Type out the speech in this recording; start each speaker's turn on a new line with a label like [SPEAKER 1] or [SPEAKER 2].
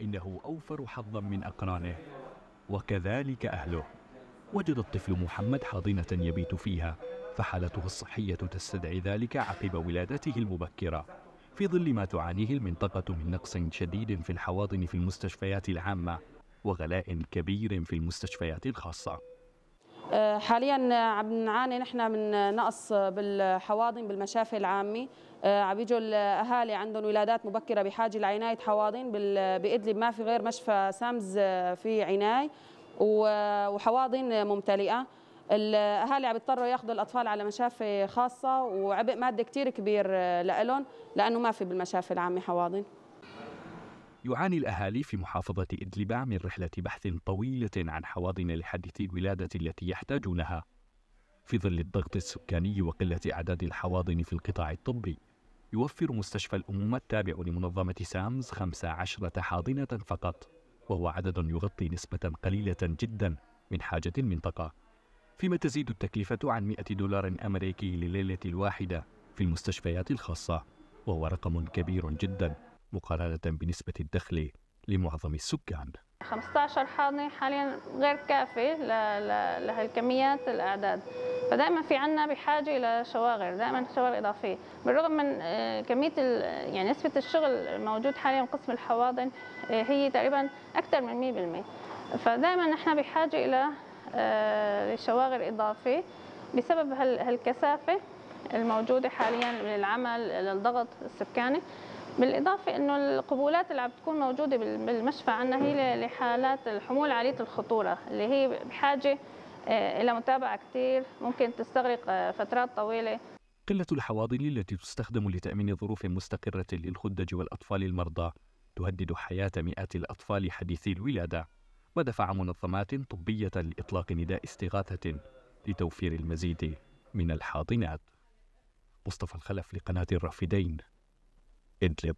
[SPEAKER 1] إنه أوفر حظا من أقرانه. وكذلك أهله. وجد الطفل محمد حاضنة يبيت فيها فحالته الصحية تستدعي ذلك عقب ولادته المبكرة. في ظل ما تعانيه المنطقة من نقص شديد في الحواضن في المستشفيات العامة وغلاء كبير في المستشفيات الخاصة.
[SPEAKER 2] حاليا عم نعاني نحن من نقص بالحواضن بالمشافي العامه آه، عم بيجوا الأهالي عندهم ولادات مبكرة بحاجة لعنايه حواضن بادلب ما في غير مشفى سامز آه، في عنايه وحواضن ممتلئة. الأهالي عم بيضطروا ياخذوا الأطفال على مشافي خاصة وعبء مادي كثير كبير لهم لأنه ما في بالمشافي العامه حواضن.
[SPEAKER 1] يعاني الأهالي في محافظة إدلب من رحلة بحث طويلة عن حواضن لحدث الولادة التي يحتاجونها. في ظل الضغط السكاني وقلة أعداد الحواضن في القطاع الطبي يوفر مستشفى الأمومة التابع لمنظمة سامز 15 حاضنة فقط وهو عدد يغطي نسبة قليلة جدا من حاجة المنطقة. فيما تزيد التكلفة عن 100 دولار أمريكي لليلة الواحدة في المستشفيات الخاصة وهو رقم كبير جدا. مقارنة بنسبة الدخل لمعظم السكان.
[SPEAKER 3] 15 حاضنة حاليا غير كافي لهالكميات الأعداد. فدائما في عنا بحاجة إلى شواغر دائما شواغر إضافية. بالرغم من آه، كمية يعني نسبة الشغل الموجود حاليا قسم الحواضن آه، هي تقريبا أكثر من 100% فدائما نحن بحاجة إلى آه، شواغر إضافية بسبب هالكثافة الموجودة حاليا للعمل للضغط السكاني. بالإضافة أنه القبولات اللي عم تكون موجودة بالمشفى عندنا هي لحالات الحمول عالية الخطورة اللي هي بحاجة آه، إلى متابعة كثير ممكن تستغرق آه، فترات طويلة.
[SPEAKER 1] قلة الحواضن التي تستخدم لتأمين ظروف مستقرة للخدج والأطفال المرضى تهدد حياة مئات الأطفال حديثي الولادة. ودفع منظمات طبية لإطلاق نداء استغاثة لتوفير المزيد من الحاضنات. مصطفى الخلف لقناة الرافدين. Idlib